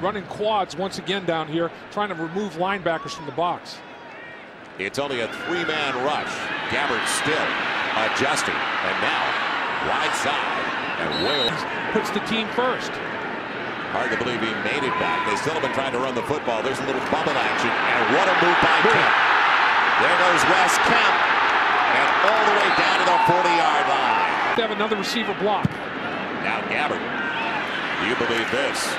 running quads once again down here, trying to remove linebackers from the box. It's only a three-man rush. Gabbert still adjusting, and now wide side, and Wales puts the team first. Hard to believe he made it back. They still have been trying to run the football. There's a little bubble action, and what a move by Kemp. There goes Wes Kemp, and all the way down to the 40-yard line. They have another receiver block. Now Gabbert. Do you believe this?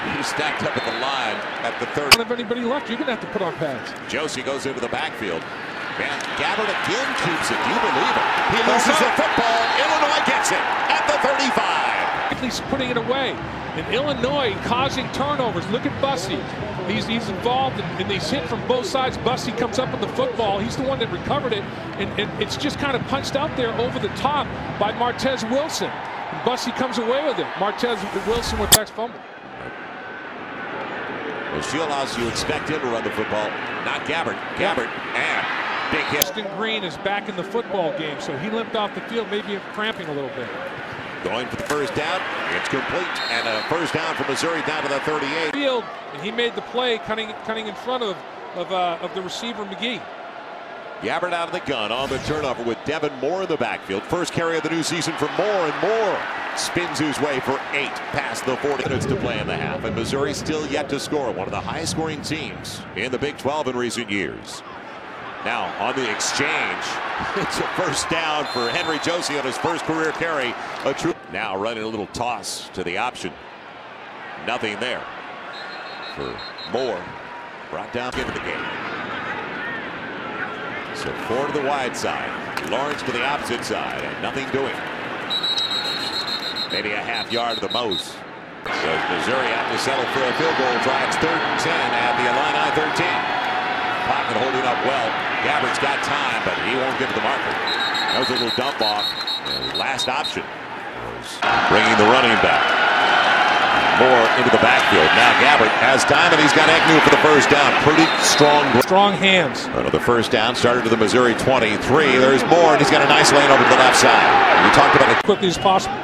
He stacked up at the line at the third. Don't have anybody left. You're going to have to put on pads. Josey goes into the backfield. Man, Gabbert again keeps it. Do you believe it? He loses the football. Illinois gets it at the 35. He's putting it away. In Illinois, causing turnovers. Look at Bussey. He's, he's involved in, in these hit from both sides. Bussey comes up with the football. He's the one that recovered it. And, and it's just kind of punched out there over the top by Martez Wilson. And Bussey comes away with it. Martez Wilson with next fumble. Well, Shieldhouse, you expect him to run the football. Not Gabbert. Gabbert and big hit. Justin Green is back in the football game, so he limped off the field, maybe cramping a little bit. Going for the first down. It's complete. And a first down for Missouri down to the 38. Field, and he made the play cutting, cutting in front of, of, uh, of the receiver McGee. Gabbert out of the gun on the turnover with De'Vion Moore in the backfield. First carry of the new season for Moore, and Moore spins his way for eight past the 40 minutes to play in the half. And Missouri still yet to score, one of the highest scoring teams in the Big 12 in recent years. Now on the exchange, it's a first down for Henry Josey on his first career carry. A true now running a little toss to the option. Nothing there for Moore. Brought down into the game. So four to the wide side. Lawrence to the opposite side, and nothing doing. Maybe a half yard at the most. So Missouri have to settle for a field goal try. It's third and 10 at the Illini 13. Pocket holding up well. Gabbert's got time, but he won't get to the marker. That was a little dump off. Last option was bringing the running back. Moore into the backfield. Now Gabbert has time, and he's got Egnew for the first down. Pretty strong. Strong hands. Another first down started to the Missouri 23. There's Moore, and he's got a nice lane over to the left side. We talked about it quickly as possible.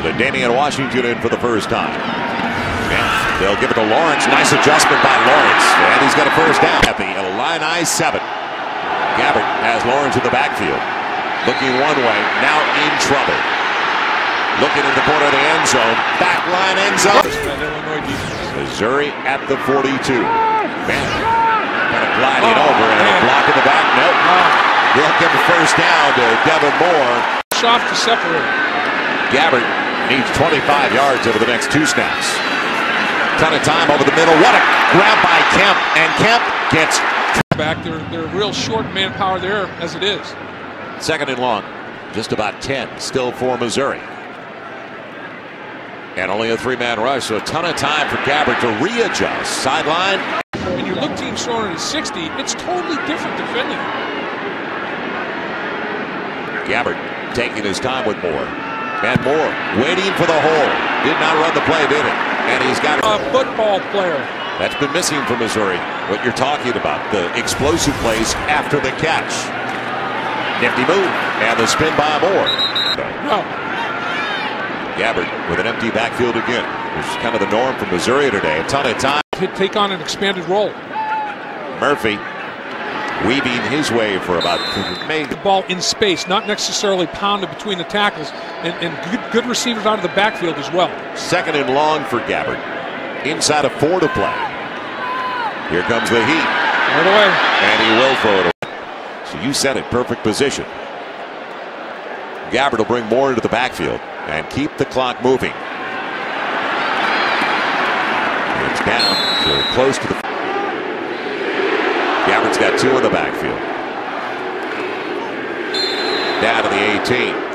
The Damian Washington in for the first time. And they'll give it to Lawrence. Nice adjustment by Lawrence. And he's got a first down at the Illini 7. Gabbert has Lawrence in the backfield. Looking one way, now in trouble. Looking in the corner of the end zone. Back line end zone. Missouri at the 42. Man, kind of gliding oh, over and a block in the back. Nope. Oh. They'll give the first down to De'Vion Moore. Soft to separate. Gabbert needs 25 yards over the next two snaps. Ton of time over the middle. What a grab by Kemp. And Kemp gets back. They're, they're real short manpower there as it is. Second and long. Just about 10 still for Missouri. And only a three-man rush, so a ton of time for Gabbert to readjust. Sideline. When you look team throwing at 60, it's totally different defending. Gabbert taking his time with Moore. And Moore waiting for the hole. Did not run the play, did it? And he's got a football player. That's been missing from Missouri. What you're talking about, the explosive plays after the catch. Nifty move. And the spin by Moore. No. Gabbert with an empty backfield again, which is kind of the norm for Missouri today. A ton of time. To take on an expanded role. Murphy weaving his way for about the ball in space, not necessarily pounded between the tackles, and, and good, good, receivers out of the backfield as well. Second and long for Gabbert. Inside of four to play. Here comes the heat. Right away. And he will throw it away. So you said it, perfect position. Gabbert will bring more into the backfield and keep the clock moving. It's down to close to the. Gabbert's got two in the backfield. Down to the 18.